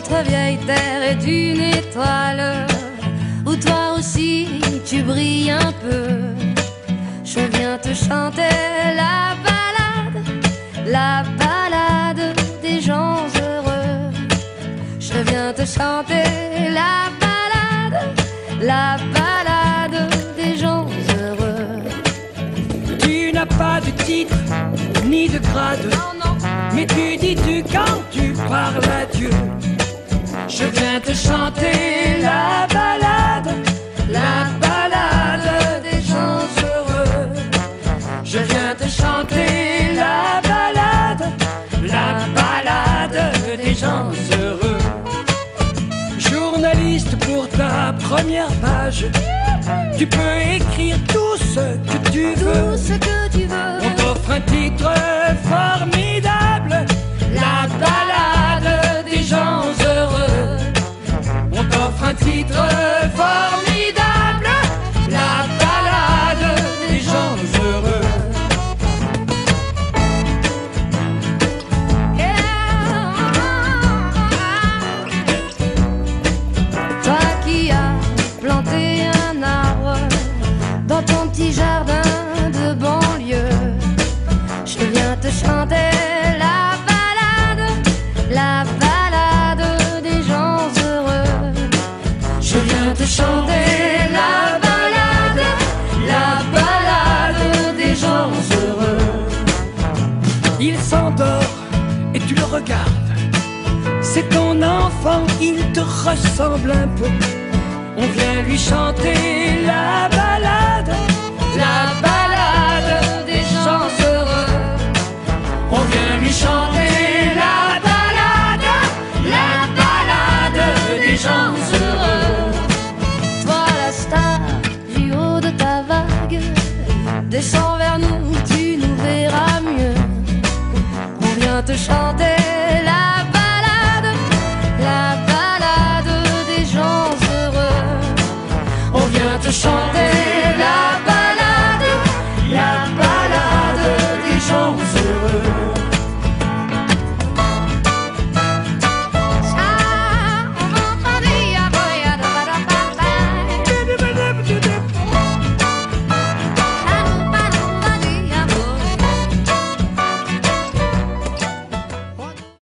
notre vieille terre est une étoile où toi aussi tu brilles un peu. Je viens te chanter la balade, la balade des gens heureux. Je viens te chanter la balade, la balade des gens heureux. Tu n'as pas de titre ni de grade, non, non. mais tu dis tu quand tu parles à Dieu. Je viens te chanter la balade, la balade des gens heureux. Je viens te chanter la balade, la balade des gens heureux. Journaliste pour ta première page, tu peux écrire tout ce que tu veux. tout ce que tu veux. Jardin de banlieue, je viens te chanter la balade, la balade des gens heureux. Je viens te chanter la balade, la balade des gens heureux. Il s'endort et tu le regardes. C'est ton enfant, il te ressemble un peu. On vient lui chanter la balade, chanter la balade, la balade des gens heureux. Toi la star du haut de ta vague, descends vers nous, tu nous verras mieux. On vient te chanter la balade, la balade des gens heureux. On vient te chanter.